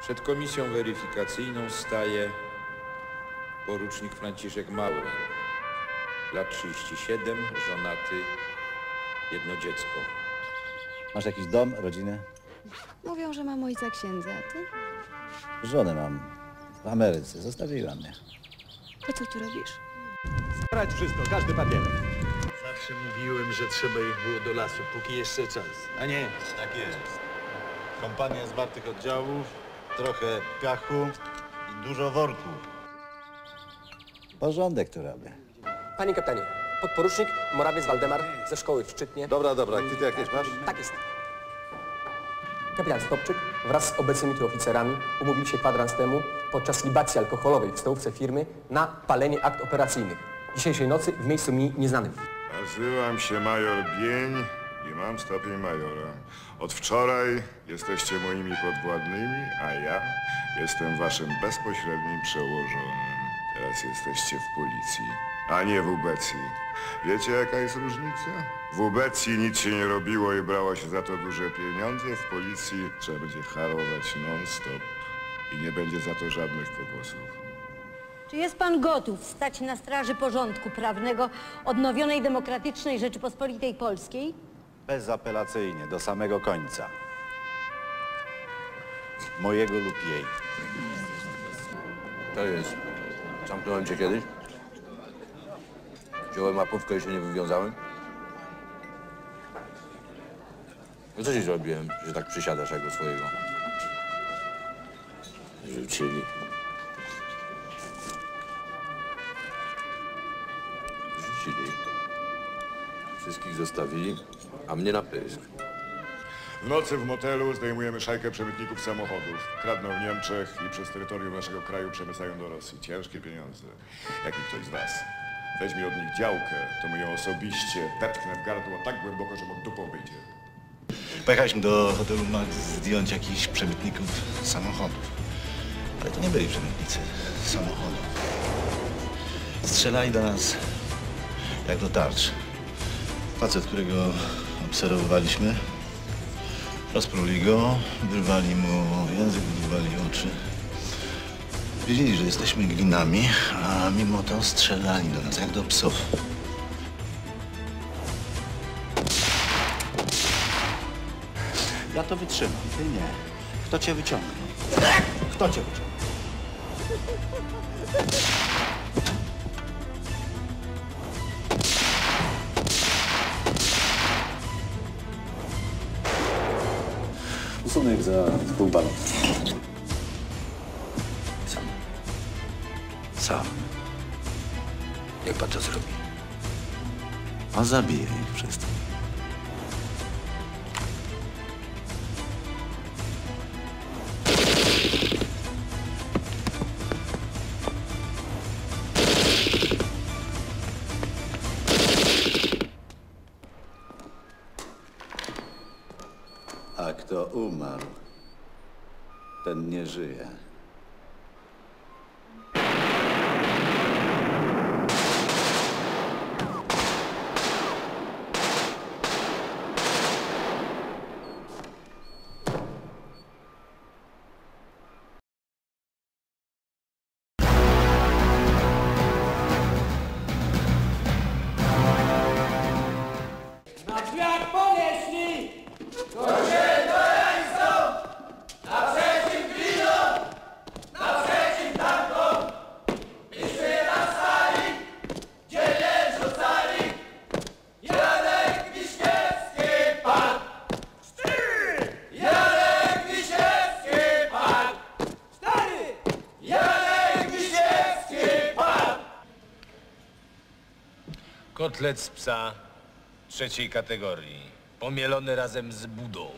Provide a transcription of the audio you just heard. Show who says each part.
Speaker 1: Przed komisją weryfikacyjną staje porucznik Franciszek Mały, lat 37, żonaty, jedno dziecko.
Speaker 2: Masz jakiś dom, rodzinę?
Speaker 3: Mówią, że mam ojca księdza, a ty?
Speaker 2: Żonę mam. W Ameryce. Zostawiła mnie.
Speaker 3: To co tu robisz?
Speaker 4: Brać wszystko, każdy papierek.
Speaker 5: Zawsze mówiłem, że trzeba ich było do lasu, póki jeszcze czas. A nie,
Speaker 6: Tak jest. Kompania zwartych oddziałów, trochę piachu i dużo worków.
Speaker 2: Porządek tu robię.
Speaker 7: Panie kapitanie, podporucznik Morawiec Waldemar ze szkoły w Szczytnie.
Speaker 6: Dobra, dobra, ty jakieś masz?
Speaker 7: Tak jest. Kapitan Stopczyk wraz z obecnymi tu oficerami umówili się kwadrans temu podczas libacji alkoholowej w stołówce firmy na palenie akt operacyjnych. Dzisiejszej nocy w miejscu mi nieznanym.
Speaker 8: Nazywam się major Bień mam stopień majora. Od wczoraj jesteście moimi podwładnymi, a ja jestem waszym bezpośrednim przełożonym. Teraz jesteście w policji, a nie w ubecji. Wiecie jaka jest różnica? W ubecji nic się nie robiło i brało się za to duże pieniądze. W policji trzeba będzie harować non-stop i nie będzie za to żadnych kokosów.
Speaker 9: Czy jest pan gotów stać na straży porządku prawnego odnowionej demokratycznej Rzeczypospolitej Polskiej?
Speaker 2: Bezapelacyjnie, do samego końca. Mojego lub jej.
Speaker 10: To jest. Zamknąłem cię kiedyś? Wziąłem łapówkę i się nie wywiązałem? No co ci zrobiłem, że tak przysiadasz jak do swojego? Rzucili. Rzucili. Wszystkich zostawili, a mnie na pysk.
Speaker 8: W nocy w motelu zdejmujemy szajkę przemytników samochodów. Kradną w Niemczech i przez terytorium naszego kraju przemycają do Rosji. Ciężkie pieniądze. Jaki ktoś z was weźmie od nich działkę, to my ją osobiście wepchnę w gardło tak głęboko, że mu dupą wyjdzie.
Speaker 6: Pojechaliśmy do hotelu Max zdjąć jakichś przemytników samochodów. Ale to nie byli przemytnicy samochodów. Strzelali do nas jak do tarcz. Facet, którego obserwowaliśmy, rozpruli go, wyrwali mu język, wyrwali oczy. Wiedzieli, że jesteśmy glinami, a mimo to strzelali do nas jak do psów.
Speaker 2: Ja to wytrzymam, ty nie. Kto cię wyciągnie? Kto cię wyciągnie? Usunek za dwóch balonów.
Speaker 10: Sam. Sam. Jak pan to zrobi?
Speaker 6: A zabije ich wszystkich.
Speaker 2: Umarł, ten nie żyje.
Speaker 11: Kotlet z psa trzeciej kategorii, pomielony razem z budą.